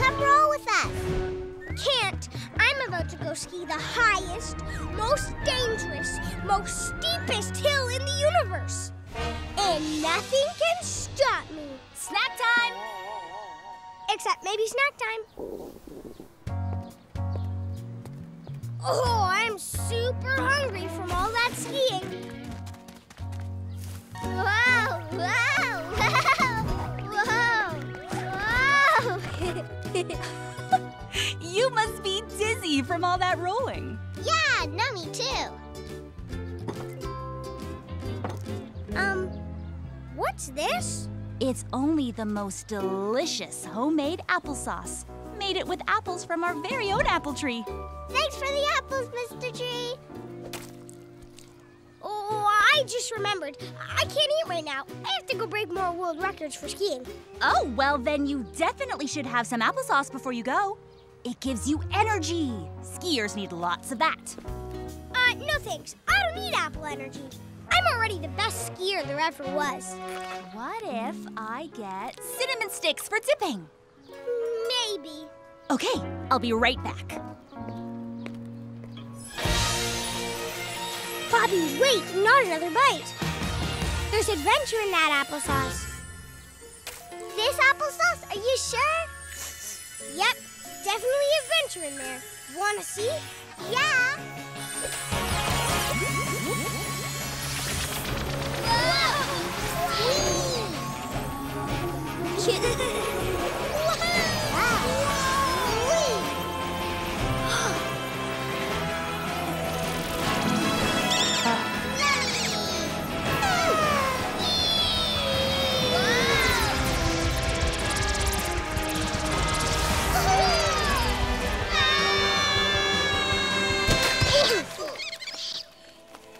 Come roll with us. Can't. I'm about to go ski the highest, most dangerous, most steepest hill in the universe. And nothing can stop me. Snack time! Except maybe snack time. Oh, I'm super hungry. You must be dizzy from all that rolling. yeah, me too. Um, what's this? It's only the most delicious homemade applesauce. Made it with apples from our very own apple tree. Thanks for the apples, I just remembered. I can't eat right now. I have to go break more world records for skiing. Oh, well, then you definitely should have some applesauce before you go. It gives you energy. Skiers need lots of that. Uh, no thanks. I don't need apple energy. I'm already the best skier there ever was. What if I get cinnamon sticks for dipping? Maybe. Okay, I'll be right back. Bobby, wait, not another bite. There's adventure in that applesauce. This applesauce? Are you sure? Yep, definitely adventure in there. Wanna see? Yeah. Whoa!